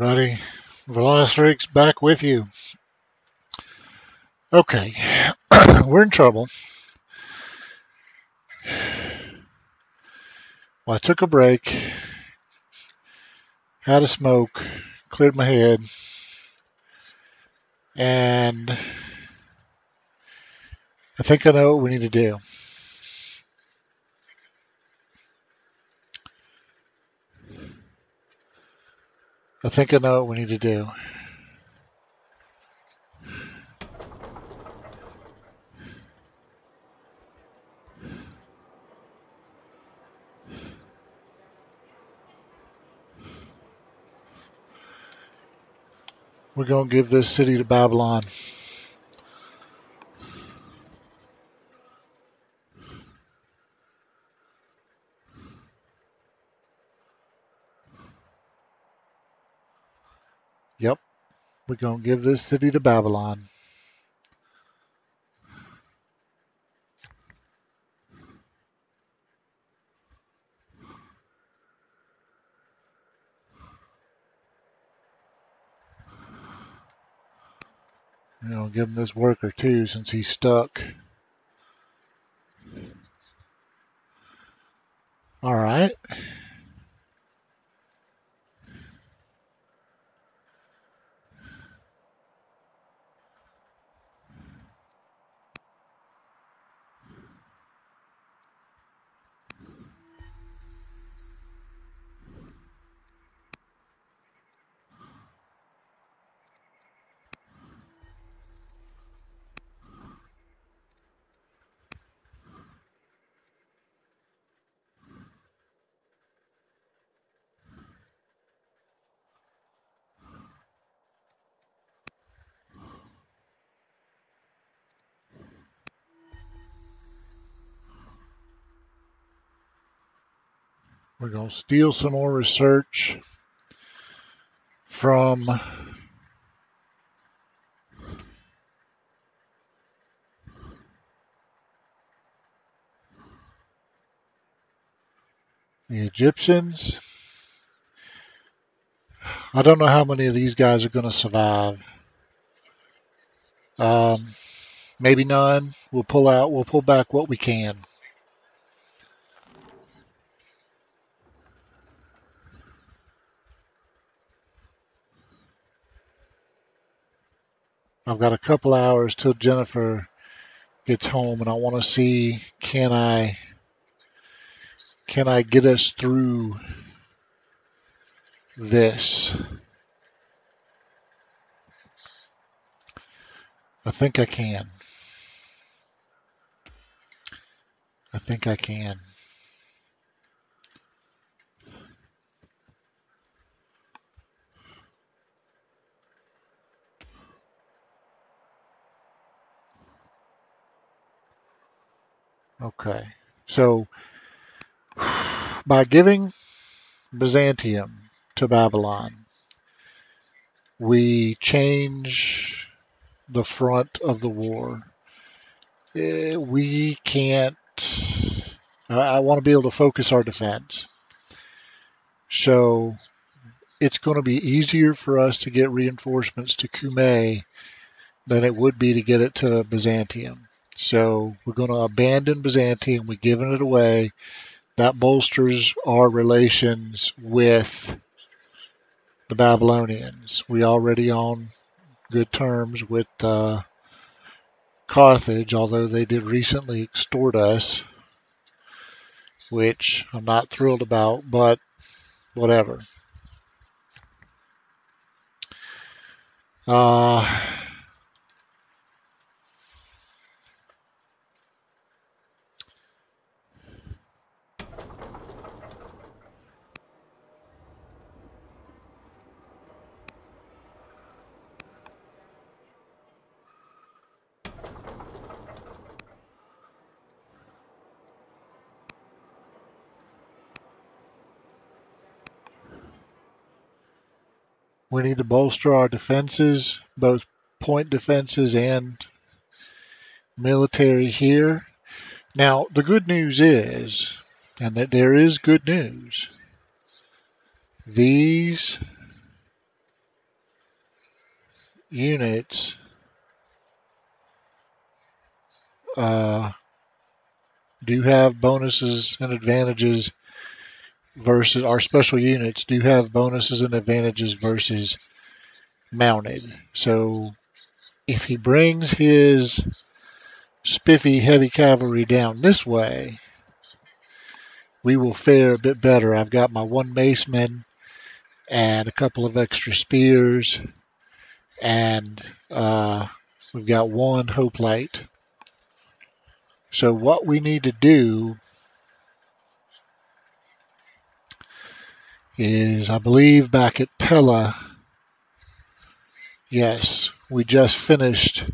everybody. Velocirix back with you. Okay, we're in trouble. Well, I took a break, had a smoke, cleared my head, and I think I know what we need to do. I think I know what we need to do. We're going to give this city to Babylon. We're going to give this city to Babylon. You know, give him this worker too since he's stuck. All right. We're going to steal some more research from the Egyptians. I don't know how many of these guys are going to survive. Um, maybe none. We'll pull out. We'll pull back what we can. I've got a couple hours till Jennifer gets home, and I want to see can I can I get us through this. I think I can. I think I can. Okay. So by giving Byzantium to Babylon, we change the front of the war. Eh, We can't. I want to be able to focus our defense. So it's going to be easier for us to get reinforcements to Cumae than it would be to get it to Byzantium. So we're going to abandon Byzantium. We're giving it away. That bolsters our relations with the Babylonians. We already on good terms with uh, Carthage, although they did recently extort us, which I'm not thrilled about, but whatever. Uh, we need to bolster our defenses, both point defenses and military here. Now, the good news is, and that there is good news, these units uh, do have bonuses and advantages versus our special units do have bonuses and advantages versus mounted. So if he brings his spiffy heavy cavalry down this way, we will fare a bit better. I've got my one maceman and a couple of extra spears, and uh, we've got one hoplite. So what we need to do is, I believe back at Pella, yes, we just finished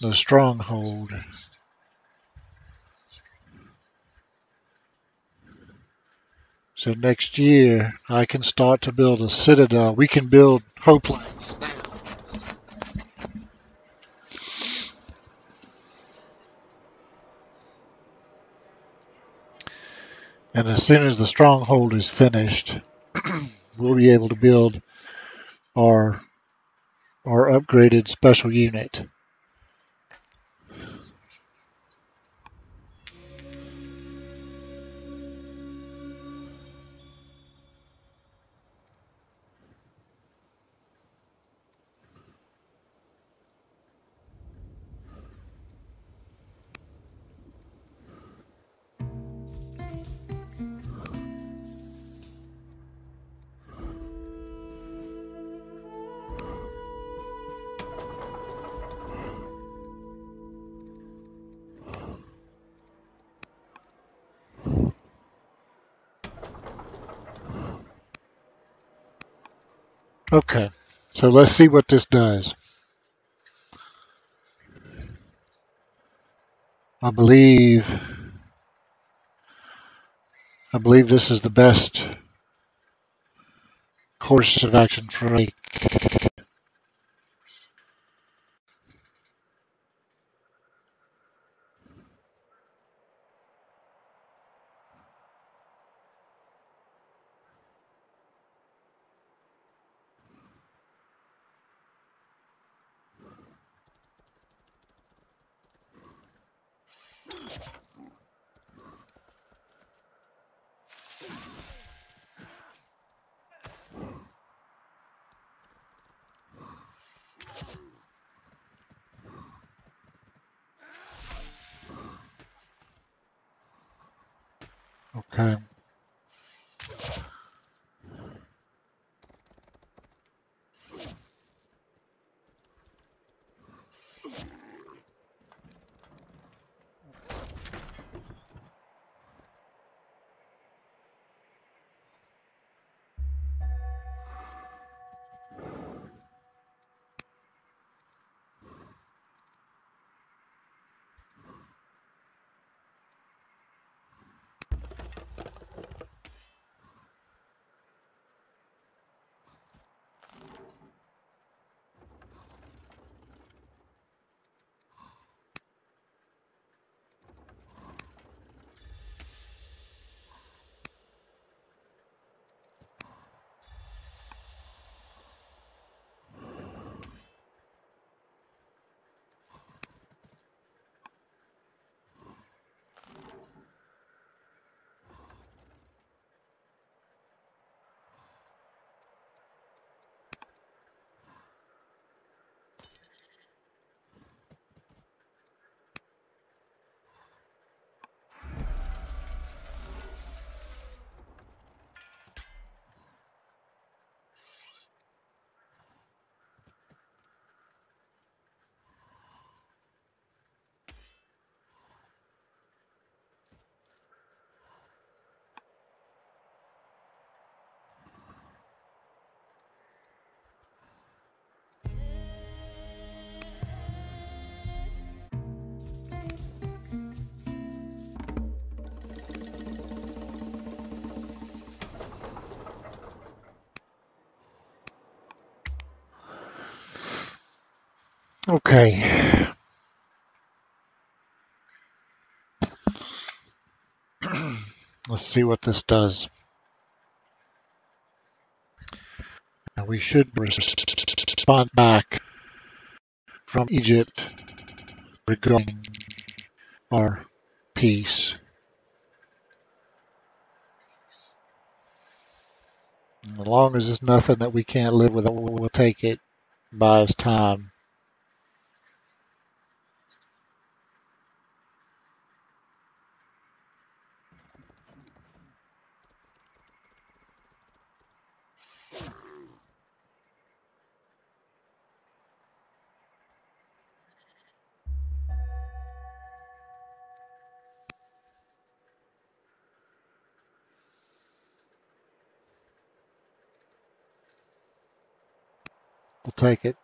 the stronghold. So next year I can start to build a citadel. We can build hoplites now. And as soon as the stronghold is finished, we'll be able to build our our upgraded special unit. So let's see what this does. I believe I believe this is the best course of action for me. Okay. Let's see what this does. we should respond back from Egypt regarding our peace. As long as it's nothing that we can't live with, we'll take it by its time. We'll take it.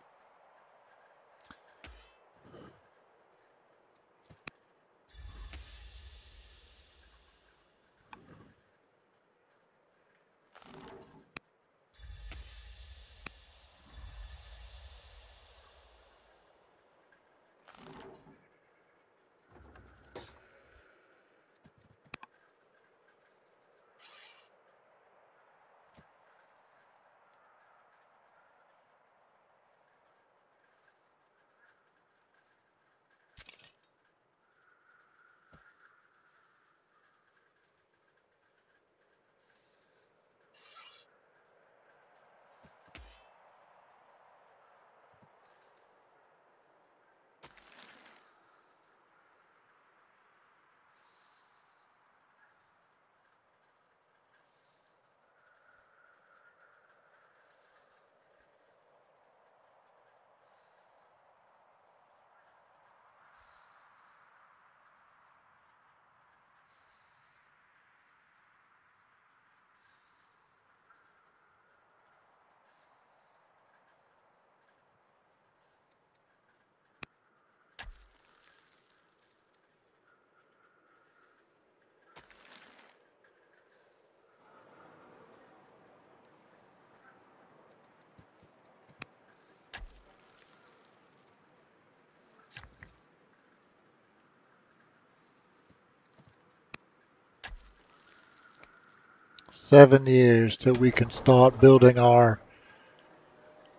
Seven years till we can start building our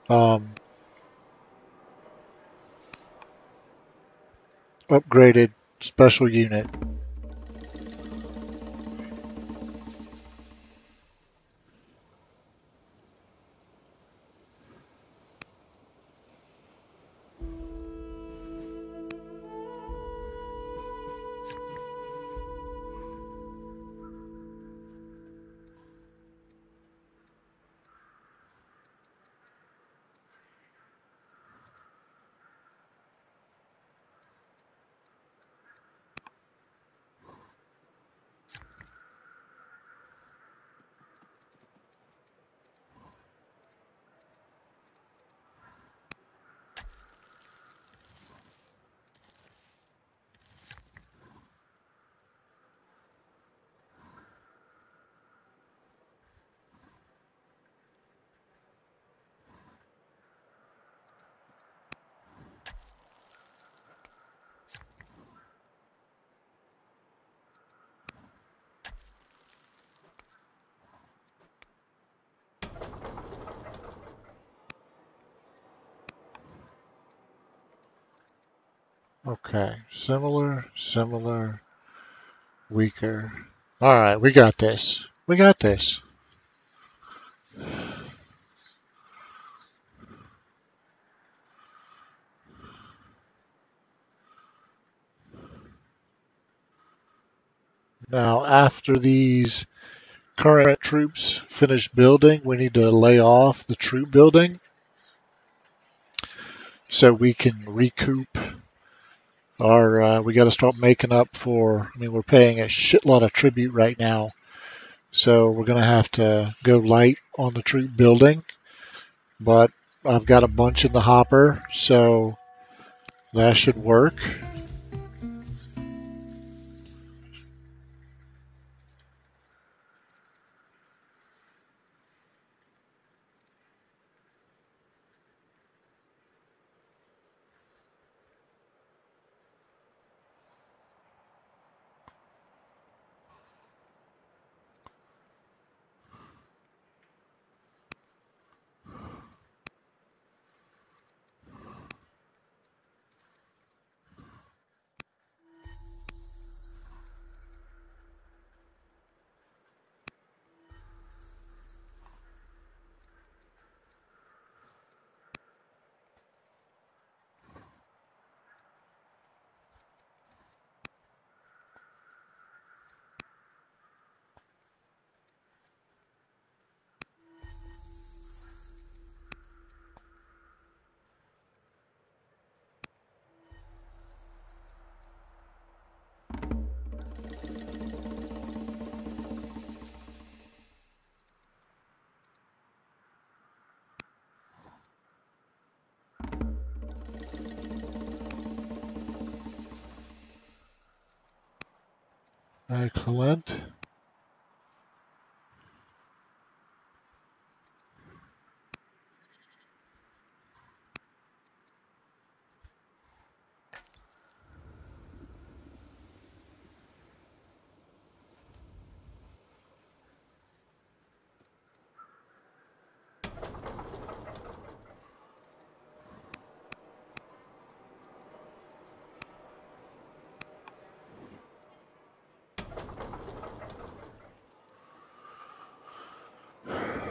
um, upgraded special unit. Similar, similar, weaker. All right, we got this. We got this. Now, after these current troops finish building, we need to lay off the troop building so we can recoup our, uh, we got to start making up for, I mean, we're paying a shitload of tribute right now. So we're going to have to go light on the troop building. But I've got a bunch in the hopper, so that should work.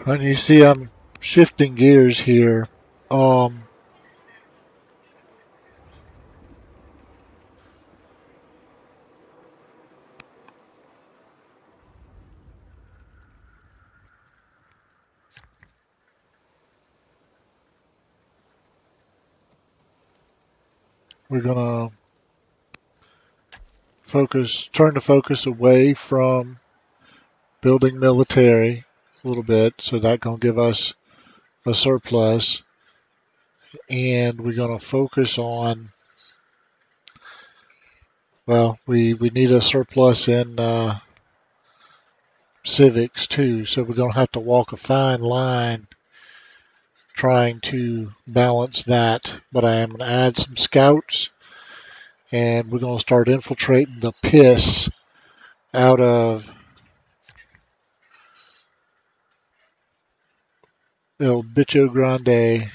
And you see I'm shifting gears here. Um, we're gonna focus, turn the focus away from building military a little bit. So that gonna give us a surplus, and we're gonna focus on. Well, we we need a surplus in uh, civics too, so we're gonna have to walk a fine line trying to balance that. But I am gonna add some scouts and we're going to start infiltrating the piss out of El Bicho Grande.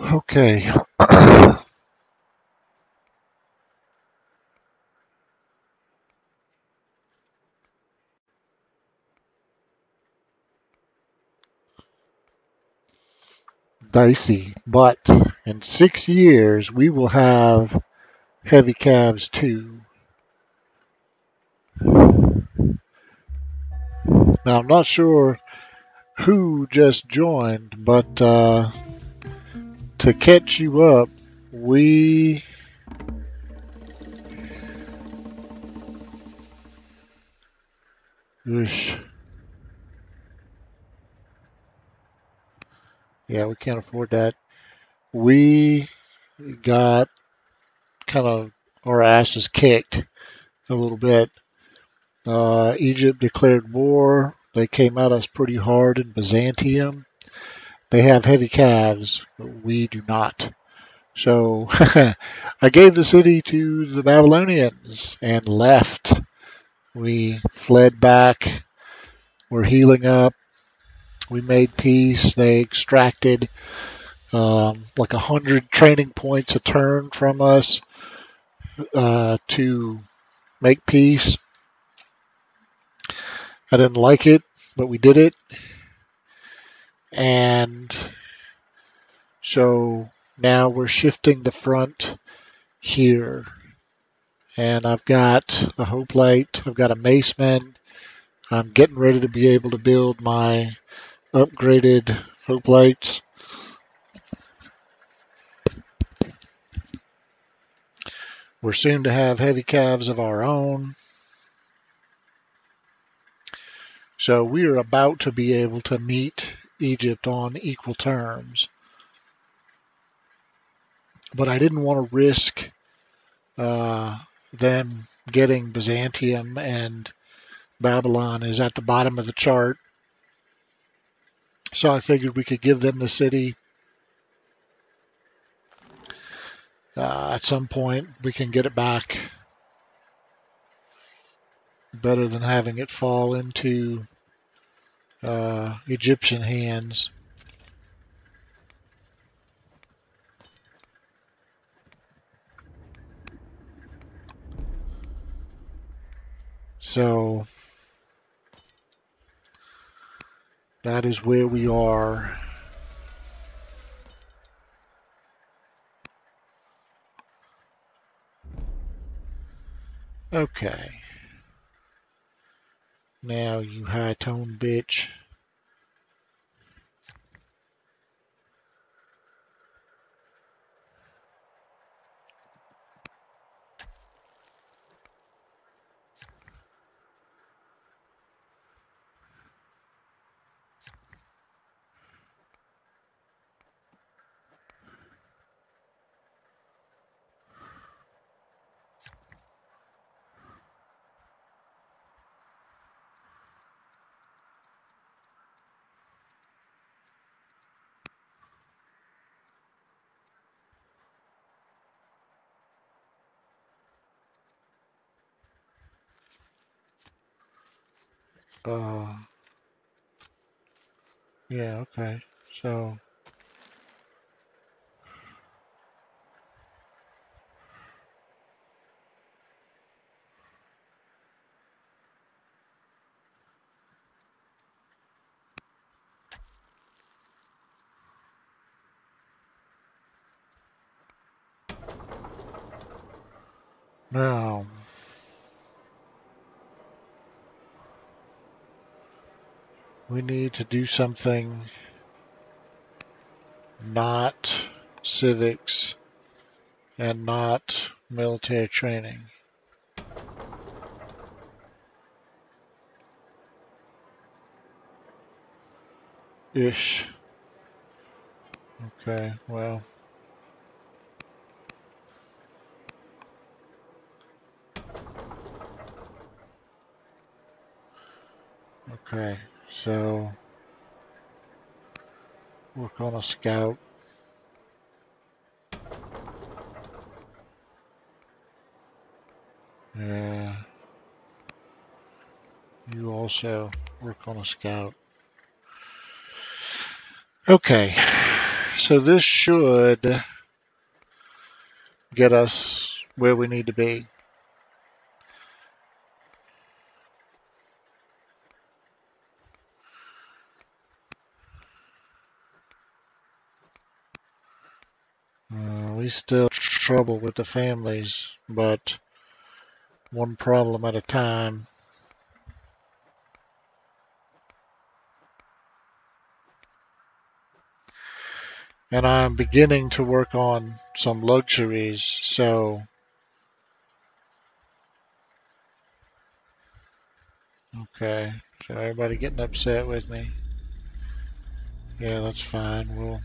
Okay. Dicey, but in six years we will have heavy calves too. Now I'm not sure who just joined, but uh, to catch you up, we Oosh. Yeah, we can't afford that. We got kind of our asses kicked a little bit. Uh, Egypt declared war. They came at us pretty hard in Byzantium. They have heavy calves, but we do not. So I gave the city to the Babylonians and left. We fled back. We're healing up. We made peace. They extracted um, like a hundred training points a turn from us uh, to make peace. I didn't like it, but we did it. And so now we're shifting the front here. And I've got a hoplite, I've got a maceman. I'm getting ready to be able to build my upgraded hoplites. We're soon to have heavy calves of our own. So we are about to be able to meet Egypt on equal terms. But I didn't want to risk uh, them getting Byzantium and Babylon is at the bottom of the chart. So I figured we could give them the city. Uh, at some point, we can get it back. Better than having it fall into uh, Egyptian hands. So that is where we are. Okay. Now you high tone bitch. Uh, yeah, okay. So, now, we need to do something not civics and not military training. Ish. Okay, well. Okay, so work on a scout. Yeah. You also work on a scout. Okay, So this should get us where we need to be. We still trouble with the families, but one problem at a time. And I'm beginning to work on some luxuries, so okay. So everybody getting upset with me. Yeah, that's fine. We'll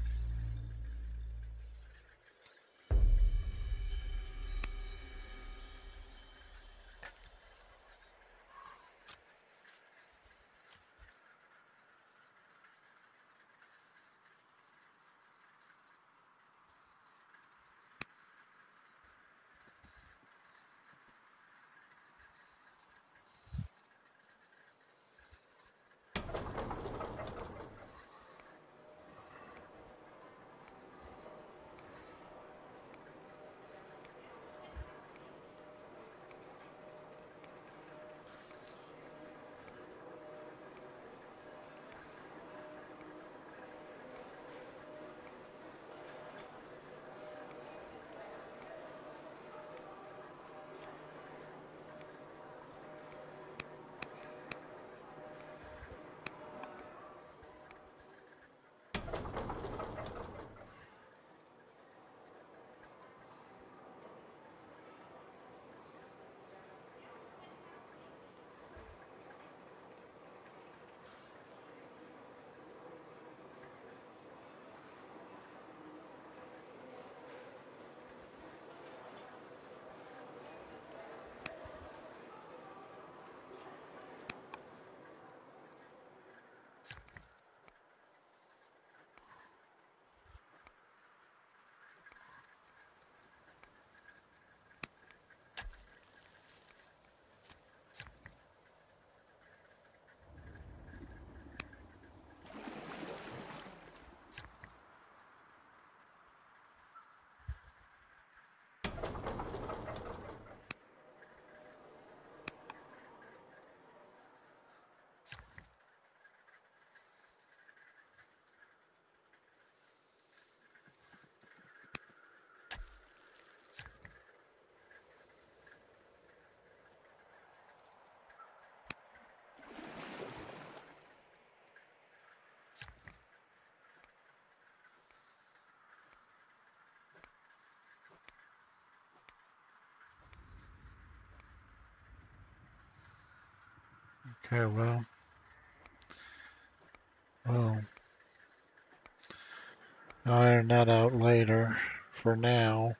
iron that out later. For now,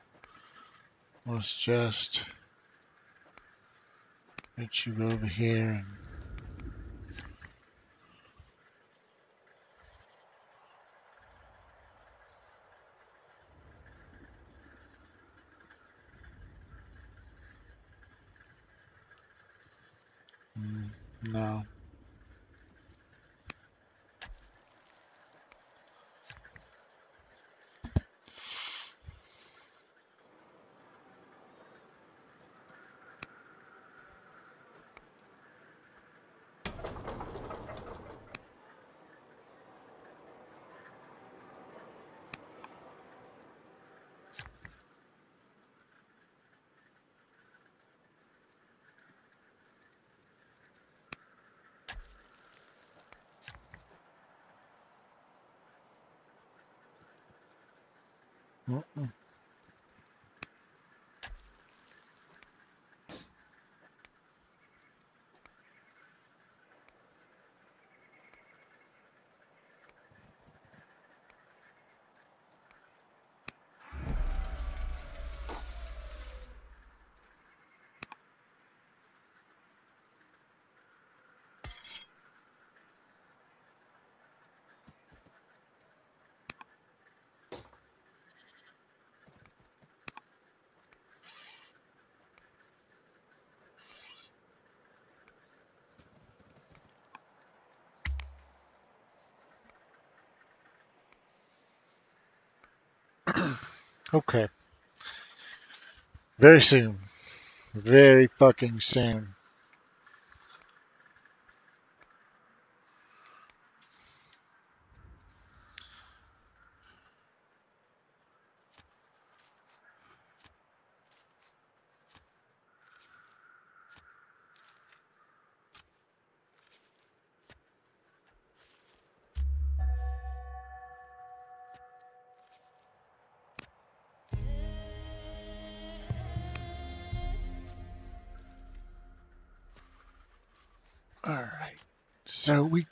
let's just get you over here and mm, no. Okay. Very soon. Very fucking soon.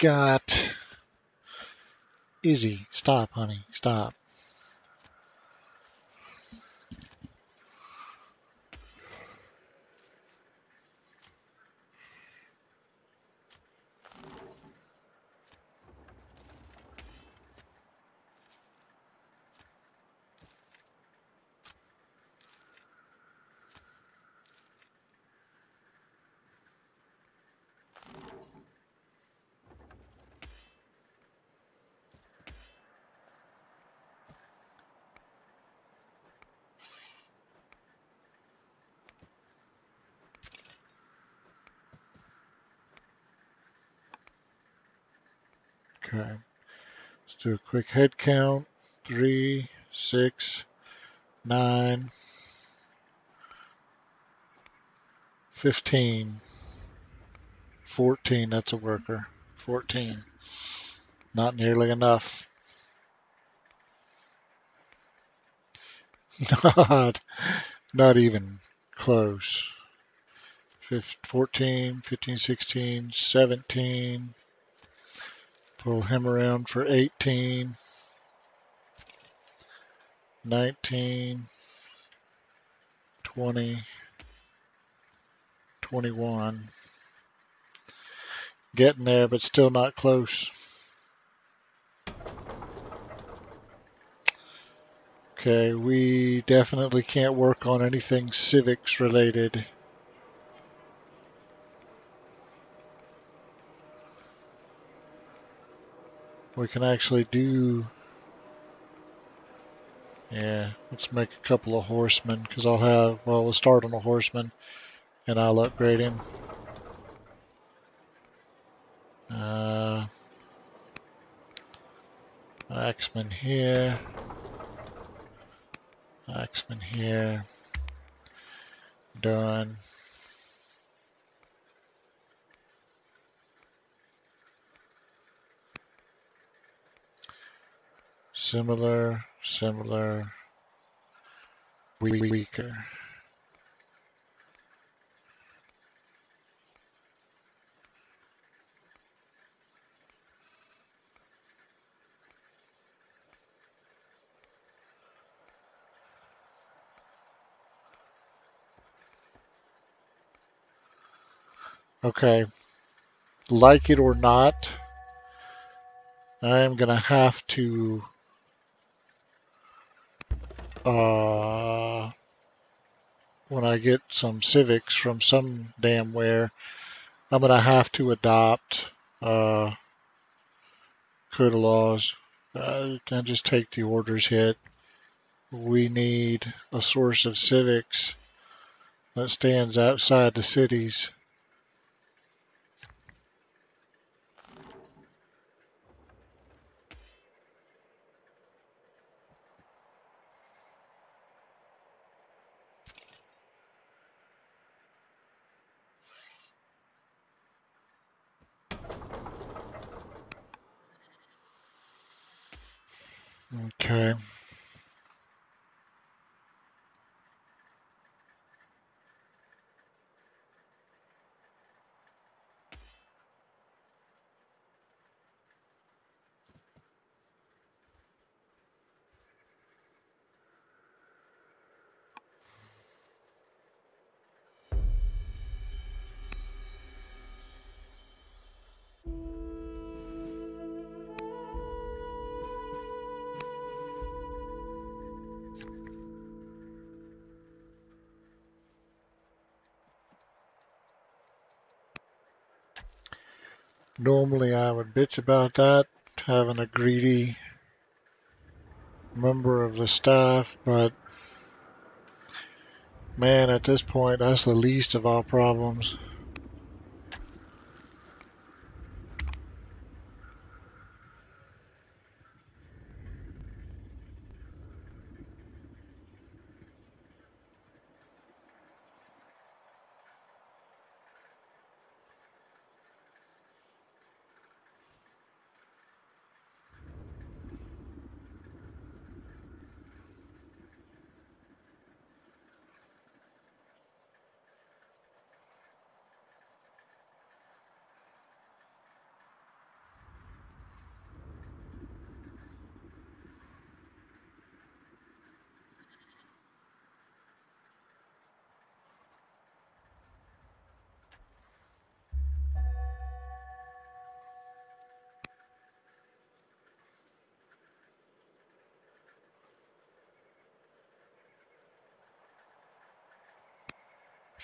Got Izzy. Stop, honey. Stop. Okay. Let's do a quick head count. Three, six, nine, 15, 14. That's a worker. 14. Not nearly enough. Not, not even close. 14, 15, 16, 17. Pull him around for 18, 19, 20, 21. Getting there, but still not close. Okay, we definitely can't work on anything civics related. We can actually do, yeah, let's make a couple of horsemen because I'll have, well, we'll start on a horseman and I'll upgrade him. Uh, Axeman here. Axeman here. Done. Similar, similar, weaker. Okay, like it or not, I am going to have to uh, when I get some civics from some damn where, I'm going to have to adopt uh, code of laws uh, and just take the orders hit. We need a source of civics that stands outside the cities Okay. Normally I would bitch about that, having a greedy member of the staff, but man, at this point, that's the least of our problems.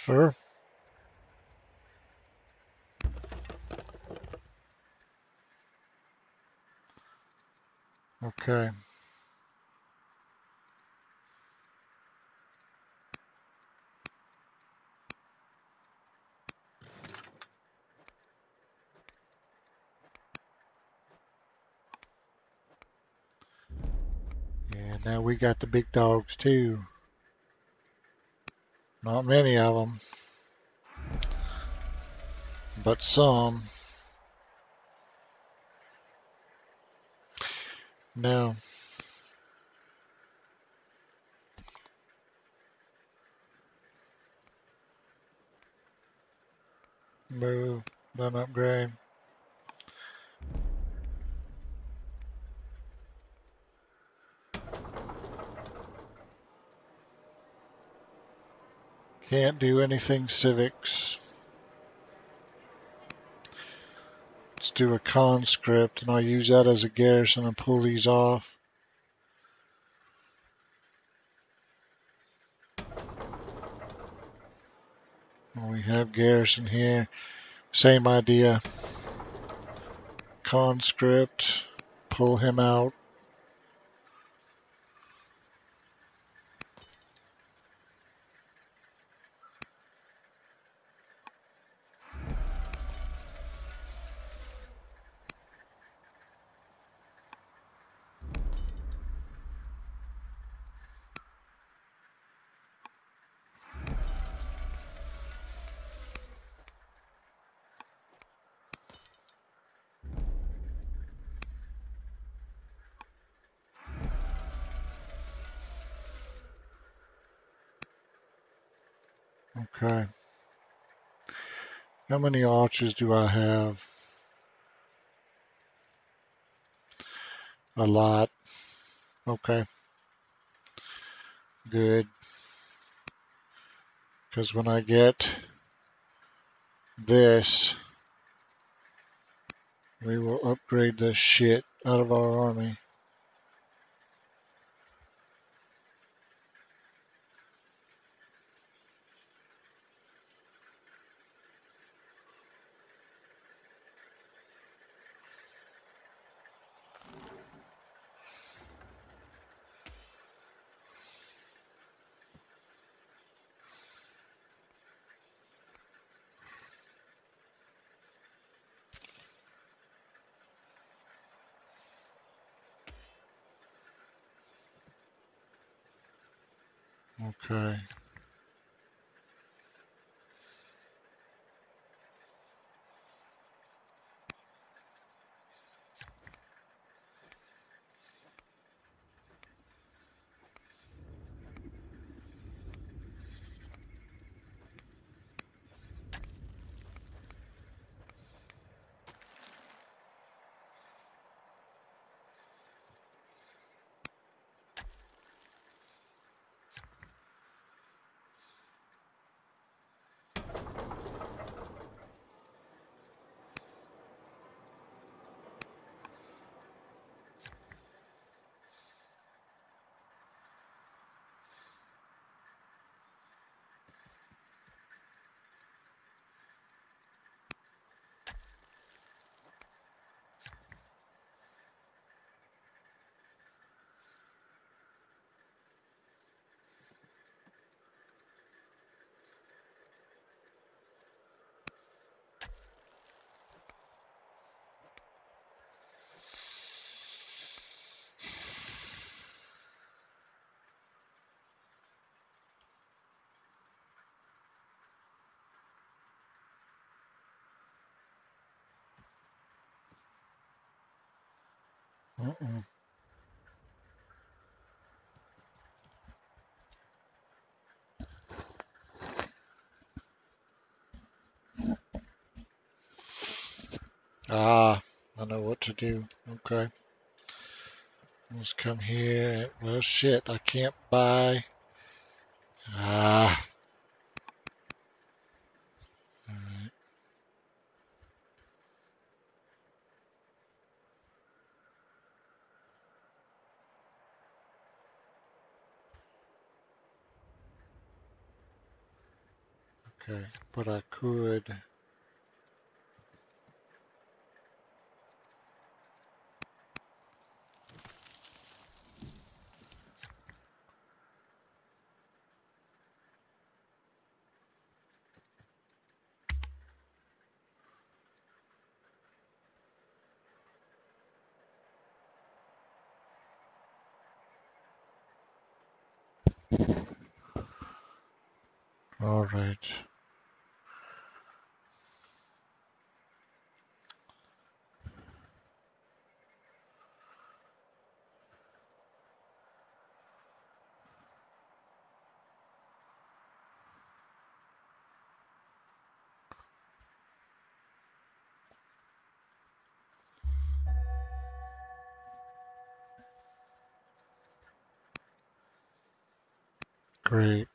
Sure. Okay. And now we got the big dogs too. Not many of them, but some. No. Move, don't upgrade. Can't do anything civics. Let's do a conscript and I'll use that as a garrison and pull these off. We have garrison here. Same idea. Conscript, pull him out. Okay. How many archers do I have? A lot. Okay. Good. Because when I get this, we will upgrade the shit out of our army. Uh-uh. Ah, I know what to do. Okay. Let's come here. Well, shit, I can't buy. Ah. But I could. All right. Great.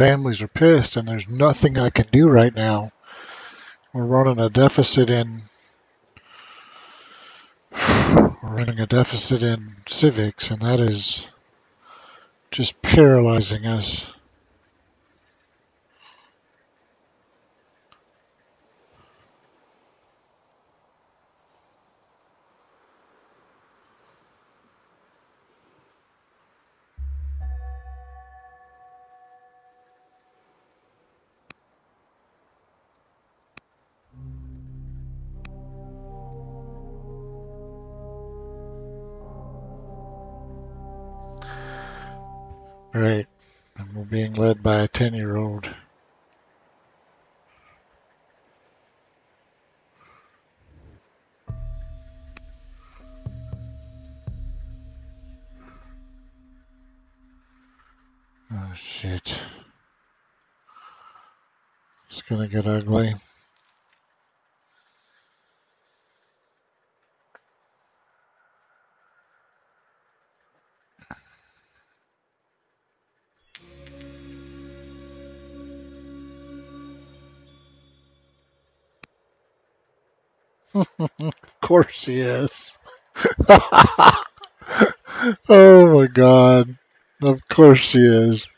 Families are pissed, and there's nothing I can do right now. We're running a deficit in we're running a deficit in civics, and that is just paralyzing us. Led by a 10 year old. Oh shit. It's gonna get ugly. Course he is. oh my god. Of course he is.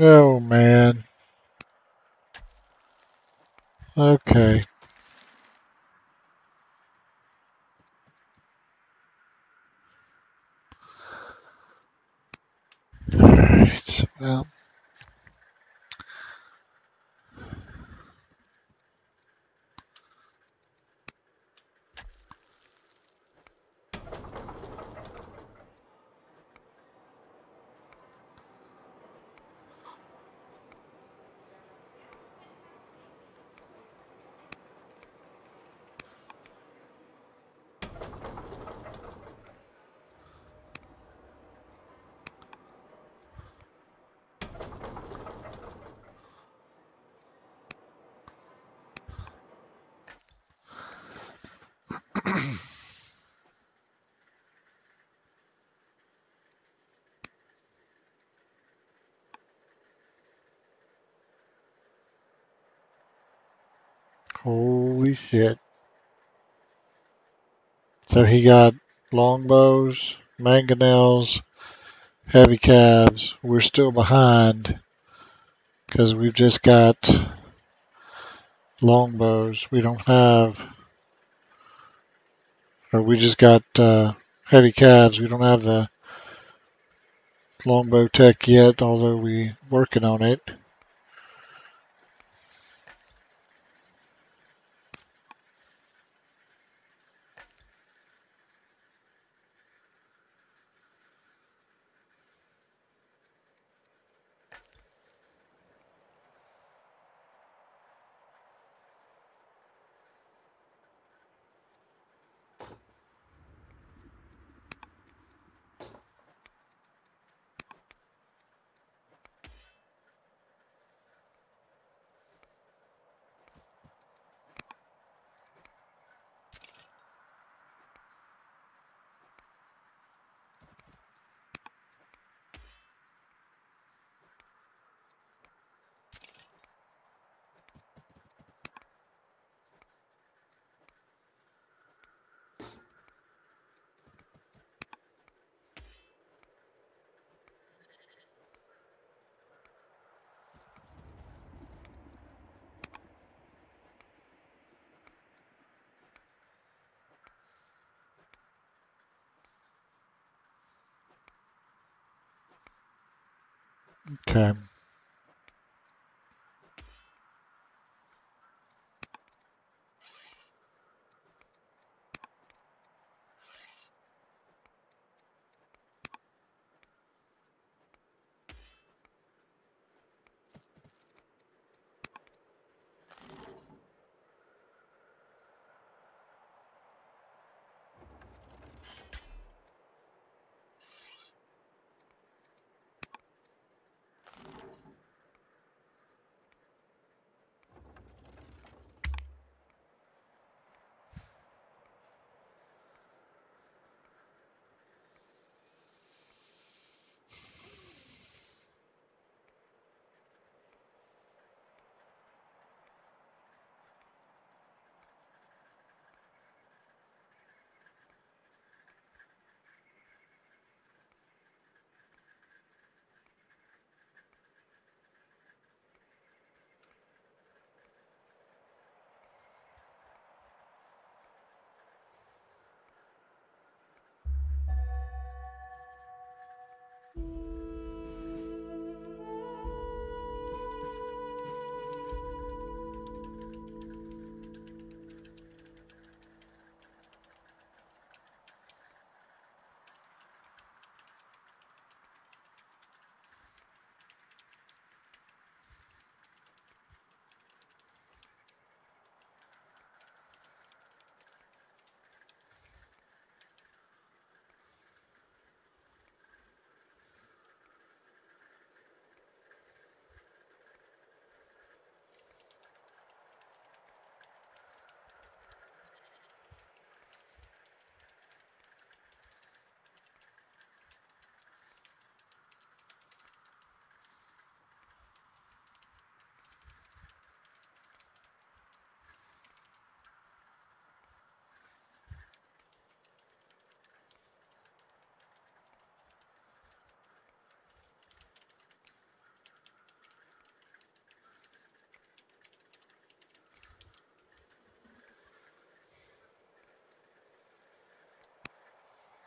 Oh man. Okay. Alright, well. Holy shit. So he got longbows, mangonels, heavy cavs. We're still behind because we've just got longbows. We don't have, or we just got uh, heavy cavs. We don't have the longbow tech yet, although we're working on it.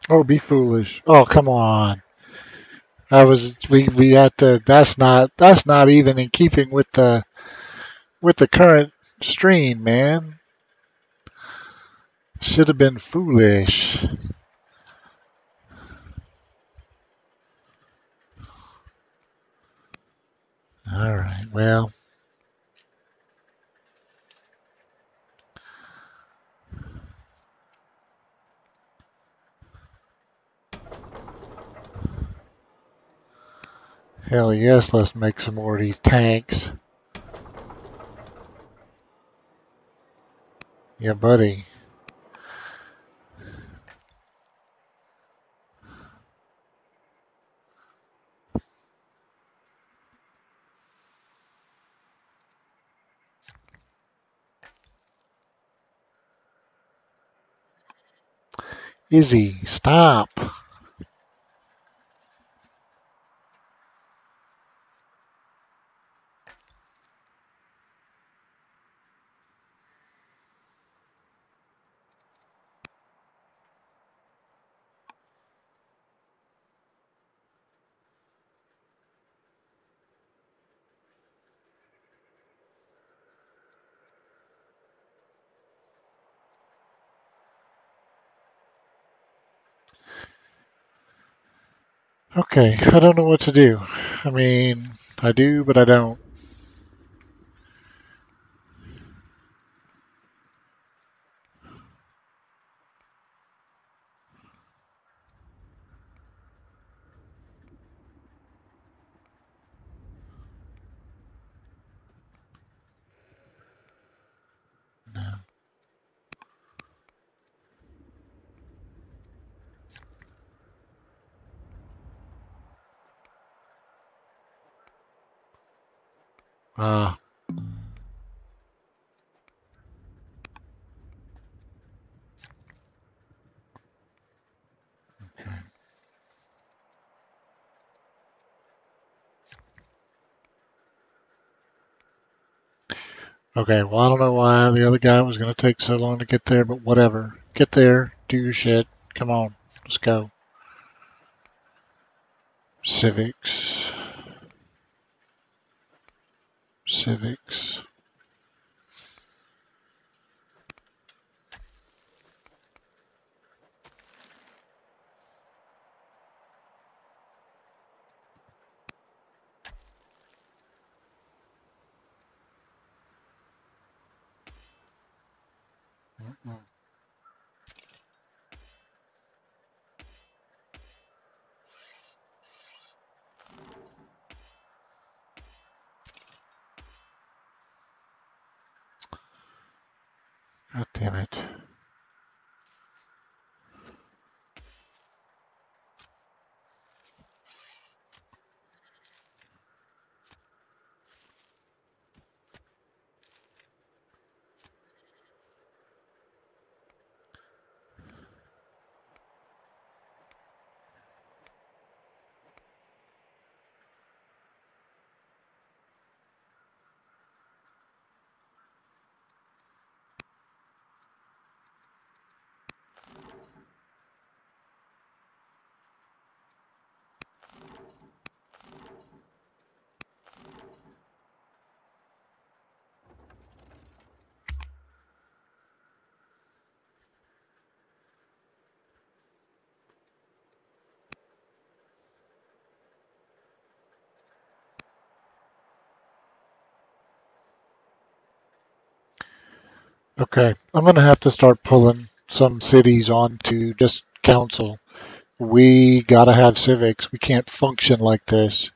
Oh, be foolish. Oh, come on. I was we we had to. That's not that's not even in keeping with the with the current stream, man. Should have been foolish. All right. Well. Hell yes, let's make some more of these tanks. Yeah, buddy. Izzy, stop. Okay, I don't know what to do. I mean, I do, but I don't. Ah, okay. Okay, well, I don't know why the other guy was going to take so long to get there, but whatever. Get there, do your shit. Come on, let's go. Civics. Civics. God damn it. Okay, I'm going to have to start pulling some cities onto just council. We got to have civics. We can't function like this.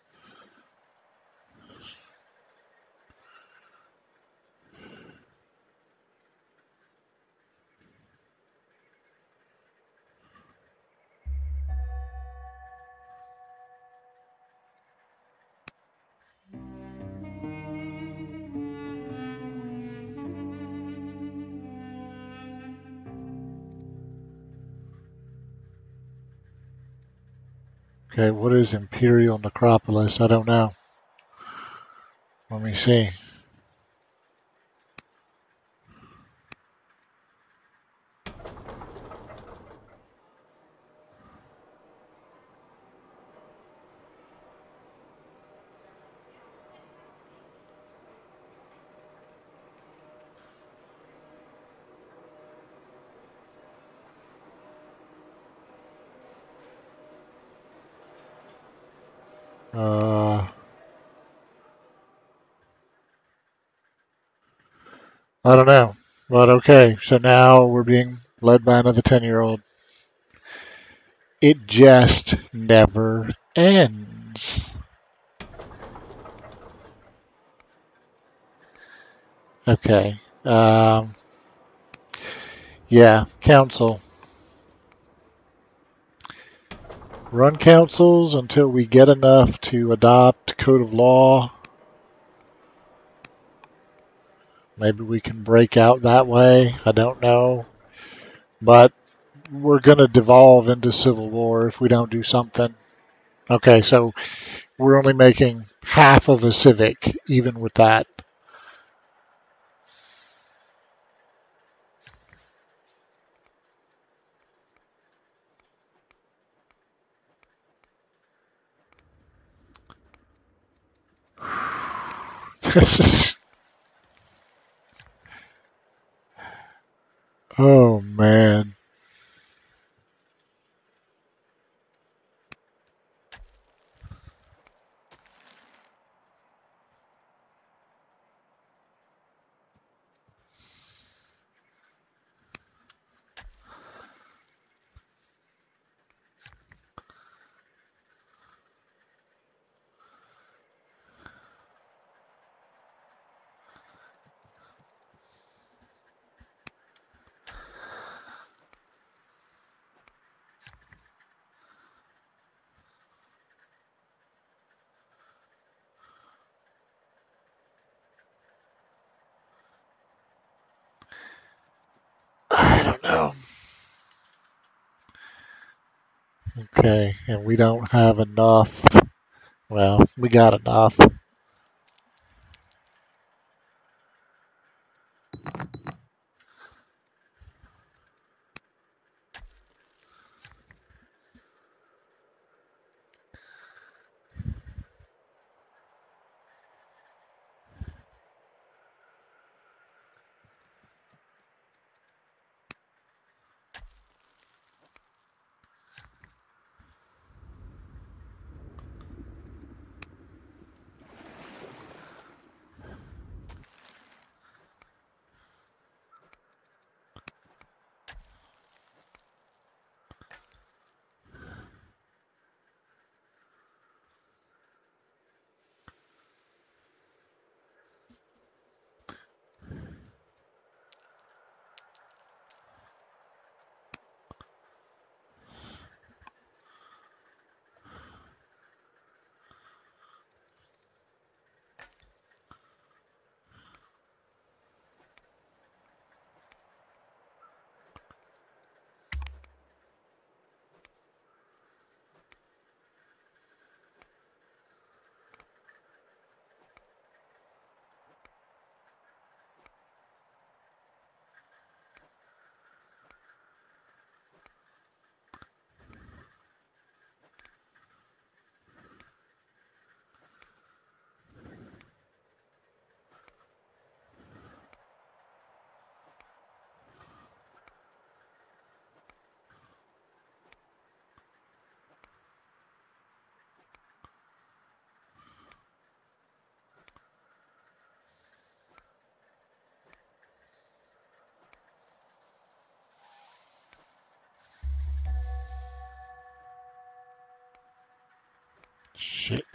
Okay, what is Imperial Necropolis? I don't know. Let me see. I don't know. But okay, so now we're being led by another 10 year old. It just never ends. Okay. Um, yeah, council. Run councils until we get enough to adopt code of law. Maybe we can break out that way. I don't know. But we're going to devolve into civil war if we don't do something. Okay, so we're only making half of a civic, even with that. This is. Oh, man. I don't know. Okay, and we don't have enough. Well, we got enough. Shit.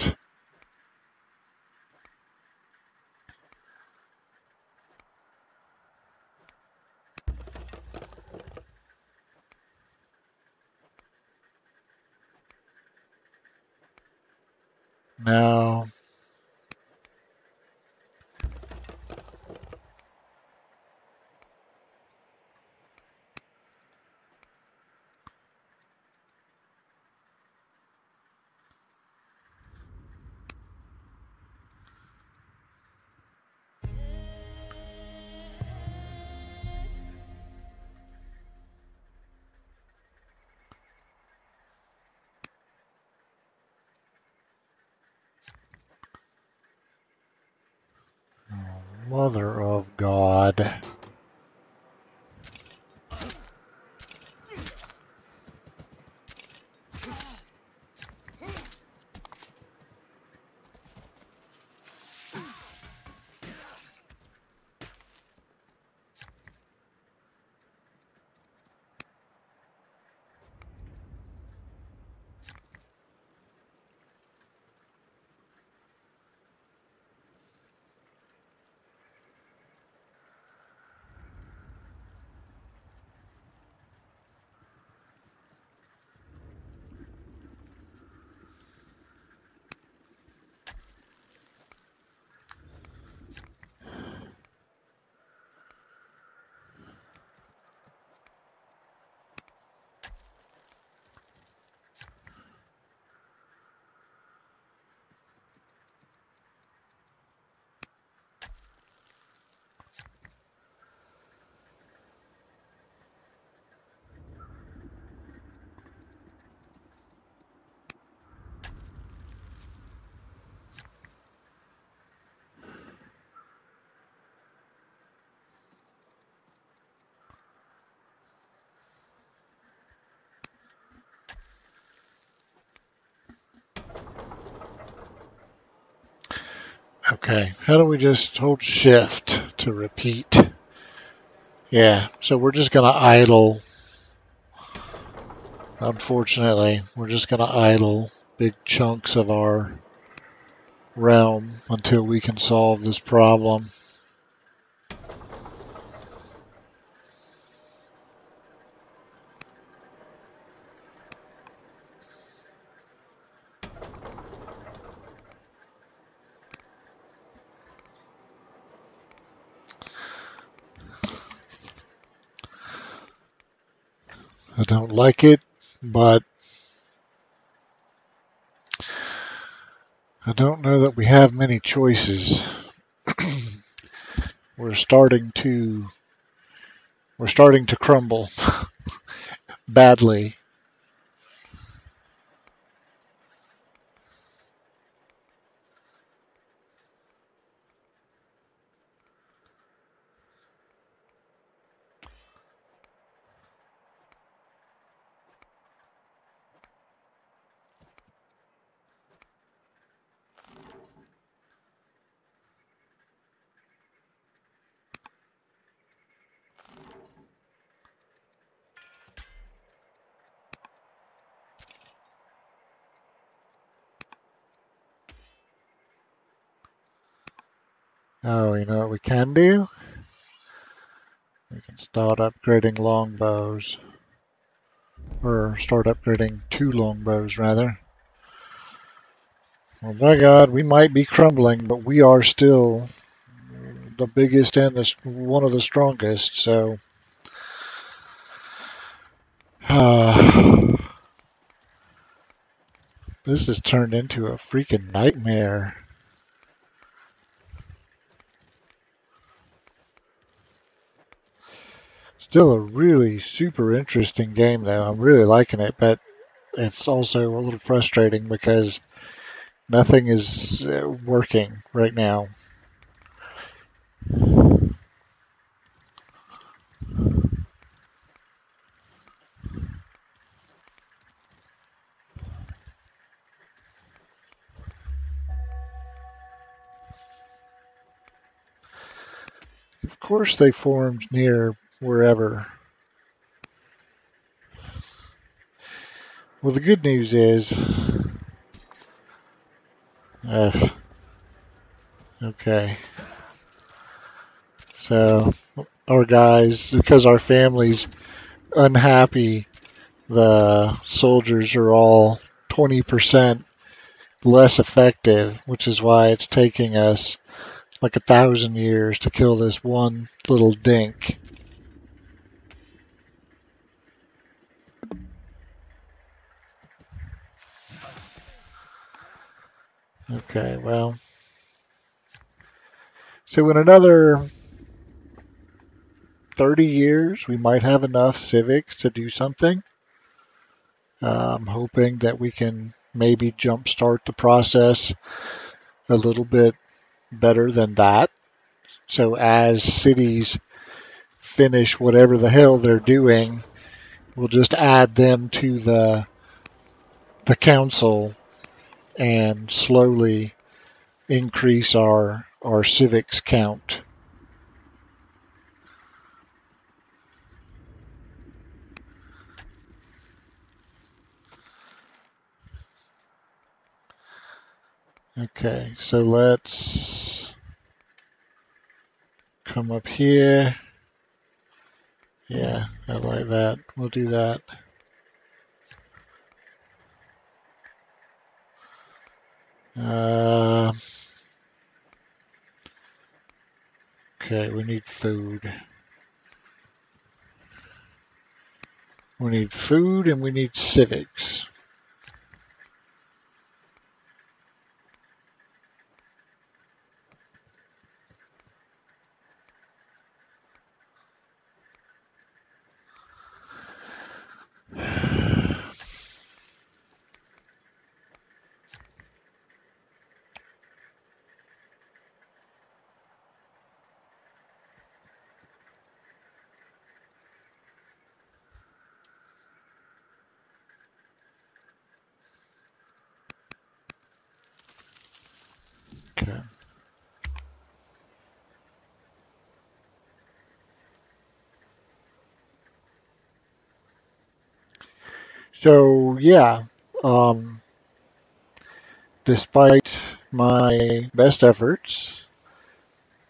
Mother of God. Okay, how do we just hold shift to repeat? Yeah, so we're just going to idle. Unfortunately, we're just going to idle big chunks of our realm until we can solve this problem. I don't like it, but I don't know that we have many choices. we're starting to we're starting to crumble badly. Oh, you know what we can do? We can start upgrading longbows. Or start upgrading two longbows, rather. Well, by God, we might be crumbling, but we are still the biggest and the, one of the strongest, so... Uh, this has turned into a freaking nightmare. Still a really super interesting game, though. I'm really liking it, but it's also a little frustrating because nothing is uh, working right now. Of course they formed near wherever. Well, the good news is Ugh. Okay. So, our guys, because our family's unhappy, the soldiers are all 20% less effective, which is why it's taking us like a thousand years to kill this one little dink. Okay, well. So in another 30 years, we might have enough civics to do something. Uh, I'm hoping that we can maybe jumpstart the process a little bit better than that. So as cities finish whatever the hell they're doing, we'll just add them to the the council and slowly increase our our civics count. Okay, so let's come up here. Yeah, I like that. We'll do that. Uh, okay, we need food. We need food and we need civics. So yeah, um, despite my best efforts,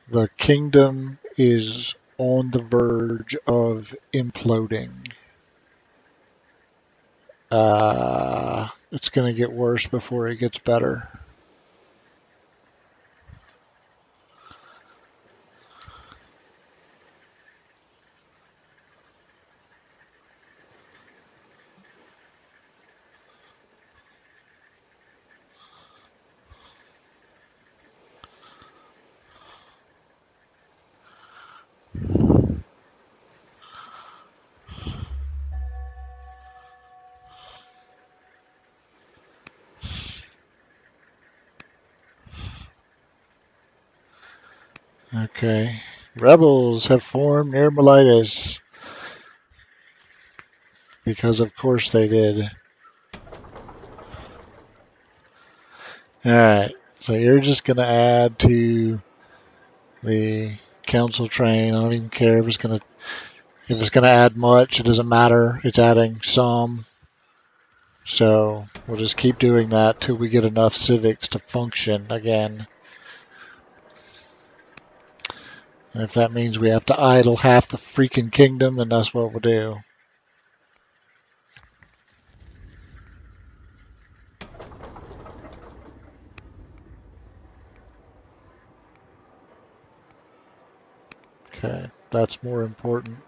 the kingdom is on the verge of imploding. Uh, it's going to get worse before it gets better. Okay. Rebels have formed near Miletus. Because of course they did. Alright, so you're just going to add to the council train. I don't even care if it's going to if it's going to add much. It doesn't matter. It's adding some. So we'll just keep doing that till we get enough civics to function again. And if that means we have to idle half the freaking kingdom, then that's what we'll do. Okay, that's more important.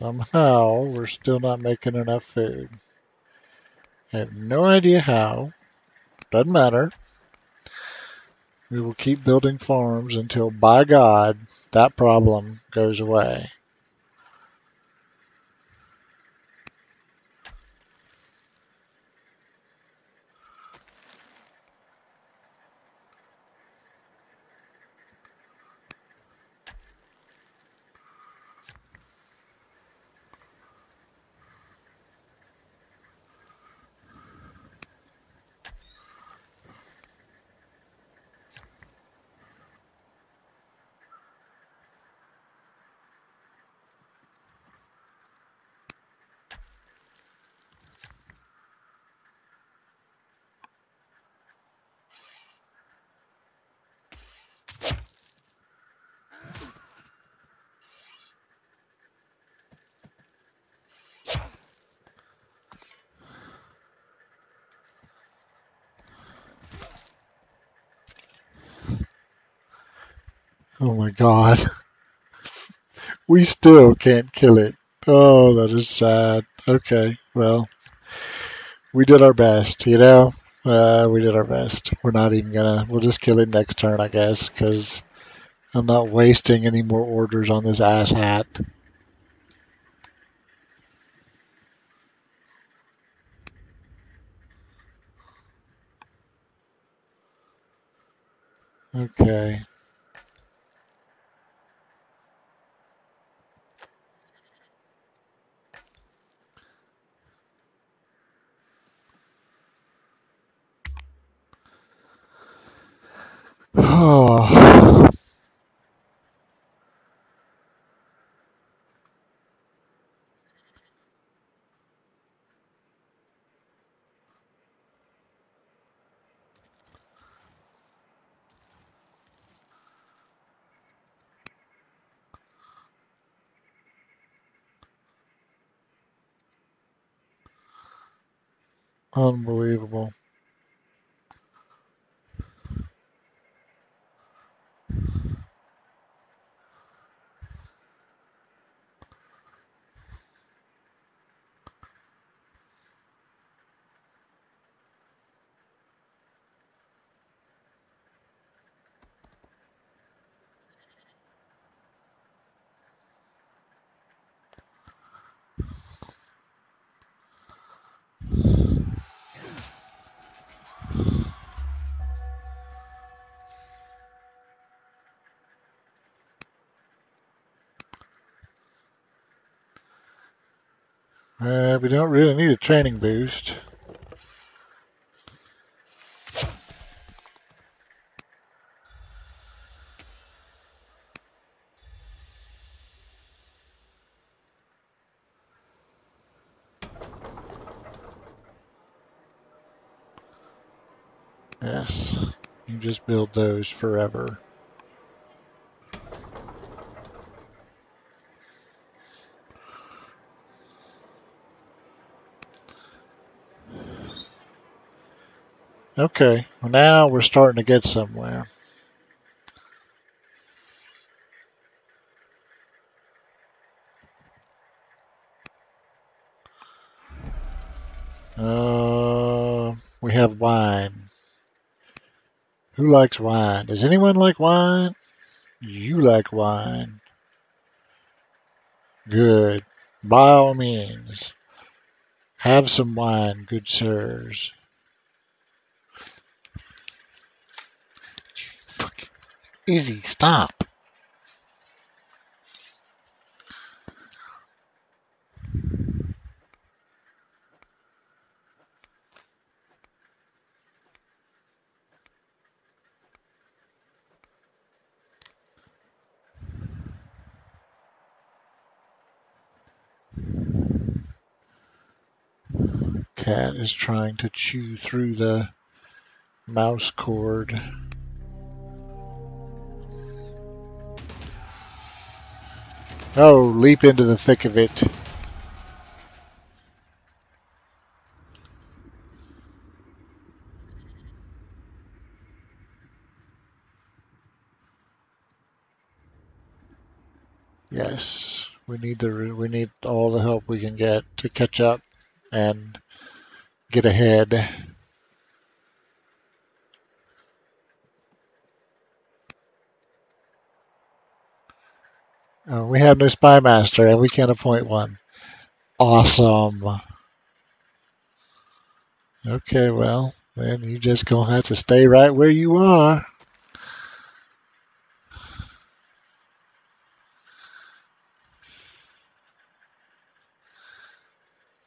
Somehow, we're still not making enough food. I have no idea how. Doesn't matter. We will keep building farms until, by God, that problem goes away. Oh my god. We still can't kill it. Oh, that is sad. Okay, well, we did our best, you know? Uh, we did our best. We're not even gonna, we'll just kill him next turn, I guess, because I'm not wasting any more orders on this ass hat. Okay. Oh. Unbelievable. Uh, we don't really need a training boost. Yes, you just build those forever. Okay, well now we're starting to get somewhere. Uh, we have wine. Who likes wine? Does anyone like wine? You like wine. Good. By all means. Have some wine, good sirs. Easy, stop. Cat is trying to chew through the mouse cord. Oh, leap into the thick of it. Yes, we need to. We need all the help we can get to catch up and get ahead. Uh, we have no spy master, and we can't appoint one. Awesome. Okay, well, then you just gonna have to stay right where you are.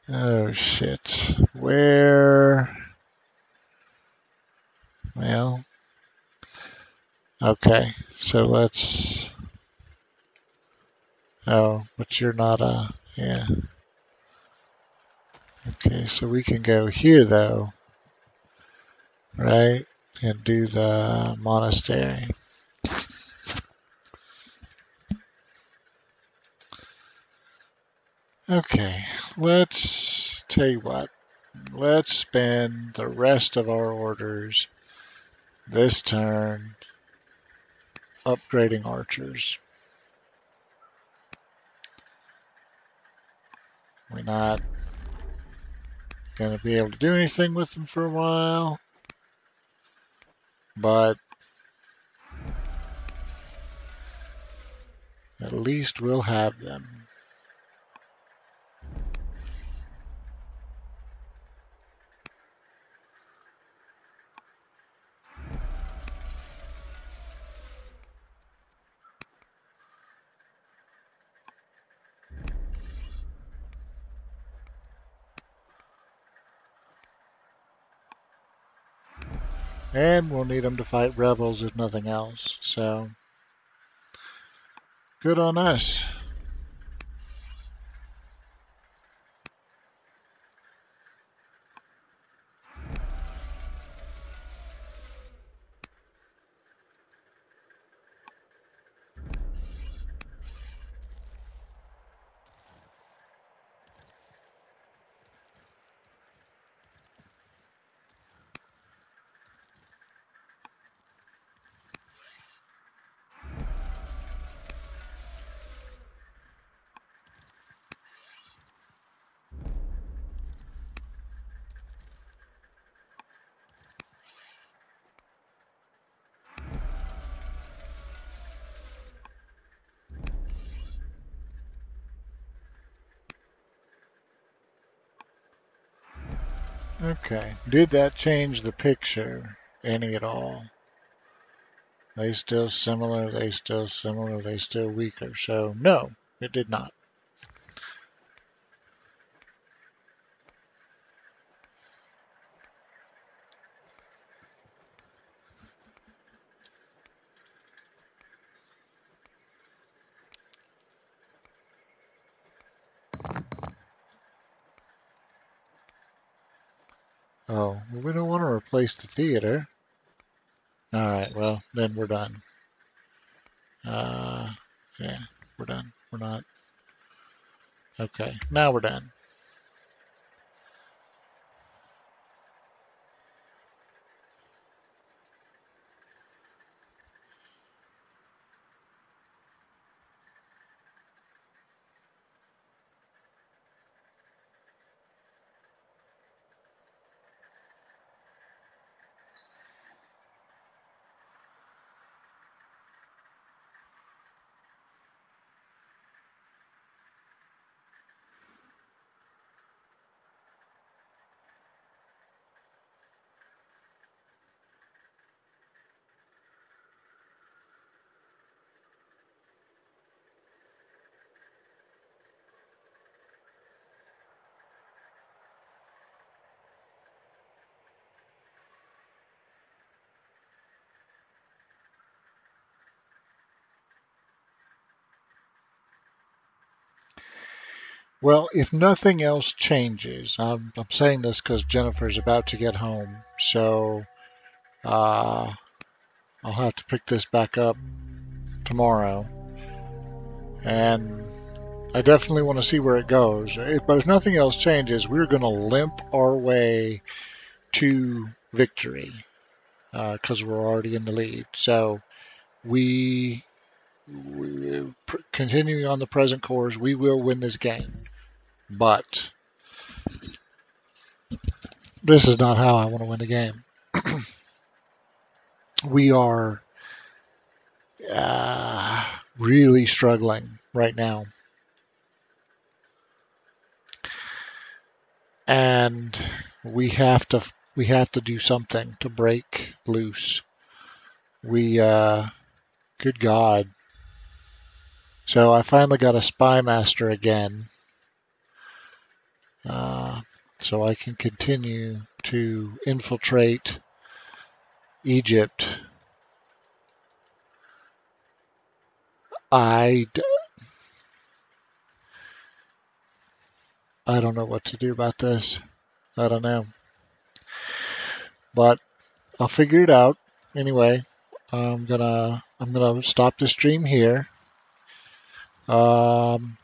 Oh shit. Where? Well, okay. So let's. Oh, but you're not a. Yeah. Okay, so we can go here though. Right? And do the monastery. Okay, let's tell you what. Let's spend the rest of our orders this turn upgrading archers. We're not going to be able to do anything with them for a while. But at least we'll have them. And we'll need them to fight rebels if nothing else. So, good on us. Okay, did that change the picture any at all? They still similar, they still similar, they still weaker. So no, it did not. Oh, well, we replace the theater. All right, well, then we're done. Uh, yeah, we're done. We're not. Okay, now we're done. Well, if nothing else changes, I'm, I'm saying this because Jennifer's about to get home, so uh, I'll have to pick this back up tomorrow. And I definitely want to see where it goes. But if nothing else changes, we're going to limp our way to victory because uh, we're already in the lead. So we, we continuing on the present course, we will win this game. But this is not how I want to win the game. we are uh, really struggling right now. And we have to we have to do something to break loose. We uh good God. So I finally got a spy master again uh, so I can continue to infiltrate Egypt. I, I don't know what to do about this. I don't know. But I'll figure it out. Anyway, I'm gonna I'm gonna stop the stream here. Um,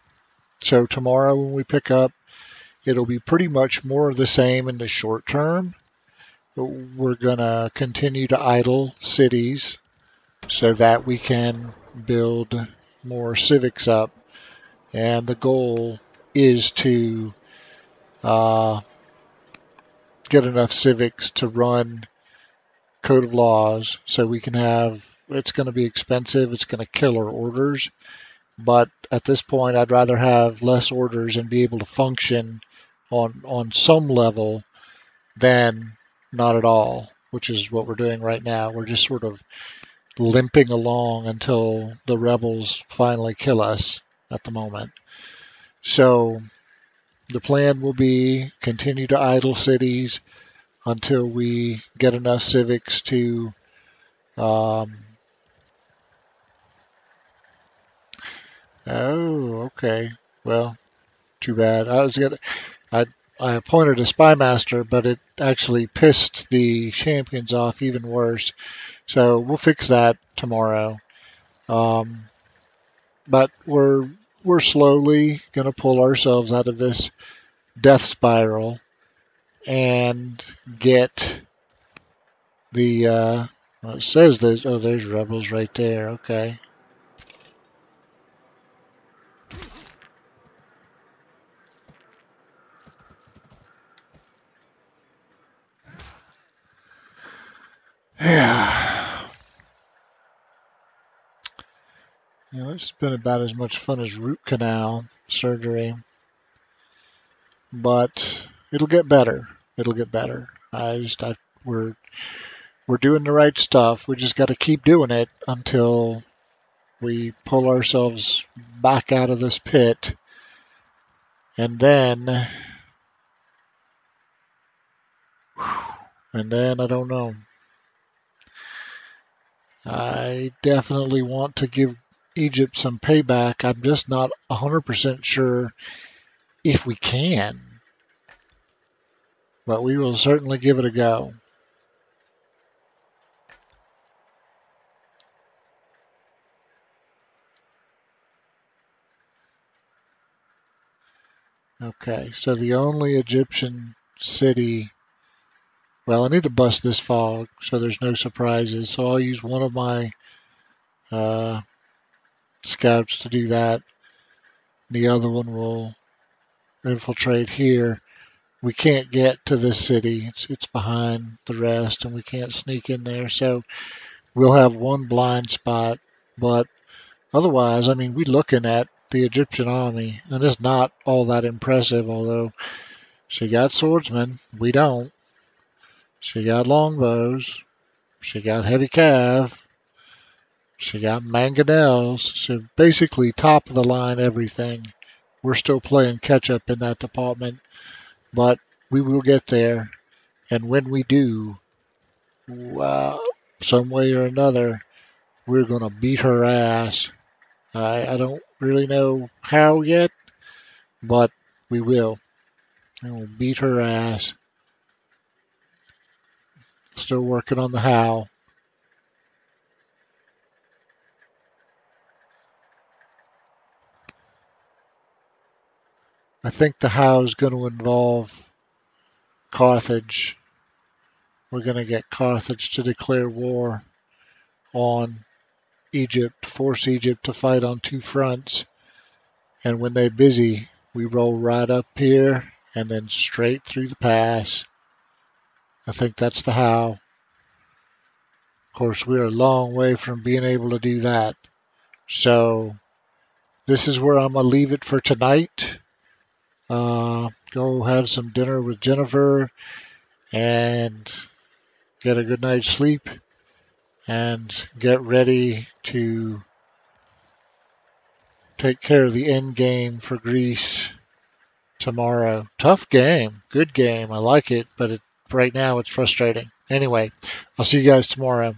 so tomorrow when we pick up It'll be pretty much more of the same in the short term. We're going to continue to idle cities so that we can build more civics up. And the goal is to uh, get enough civics to run code of laws so we can have it's going to be expensive it's going to kill our orders but at this point i'd rather have less orders and be able to function on on some level than not at all which is what we're doing right now. We're just sort of limping along until the rebels finally kill us at the moment. So the plan will be continue to idle cities until we get enough civics to um, oh okay. Well too bad. I was gonna i appointed a spy master but it actually pissed the champions off even worse. So we'll fix that tomorrow. Um, but we're we're slowly going to pull ourselves out of this death spiral and get the uh, well, it says there's oh there's rebels right there. Okay yeah you know, it's been about as much fun as root canal surgery but it'll get better. It'll get better. I just I, we're we're doing the right stuff. We just got to keep doing it until we pull ourselves back out of this pit, and then and then I don't know. I definitely want to give Egypt some payback. I'm just not 100% sure if we can but we will certainly give it a go. Okay, so the only Egyptian city, well, I need to bust this fog so there's no surprises. So I'll use one of my uh, scouts to do that. The other one will infiltrate here we can't get to this city. It's, it's behind the rest, and we can't sneak in there. So we'll have one blind spot. But otherwise, I mean, we're looking at the Egyptian army, and it's not all that impressive. Although she got swordsmen, we don't. She got longbows. She got heavy cav. She got mangonels. So basically, top of the line everything. We're still playing catch up in that department but we will get there. And when we do, uh, some way or another, we're going to beat her ass. I, I don't really know how yet, but we will. We'll beat her ass. Still working on the how. I think the how is going to involve Carthage. We're going to get Carthage to declare war on Egypt, force Egypt to fight on two fronts. And when they're busy, we roll right up here and then straight through the pass. I think that's the how. Of course, we're a long way from being able to do that. So this is where I'm going to leave it for tonight. Uh, go have some dinner with Jennifer and get a good night's sleep and get ready to take care of the end game for Greece tomorrow. Tough game, good game. I like it, but it, right now it's frustrating. Anyway, I'll see you guys tomorrow.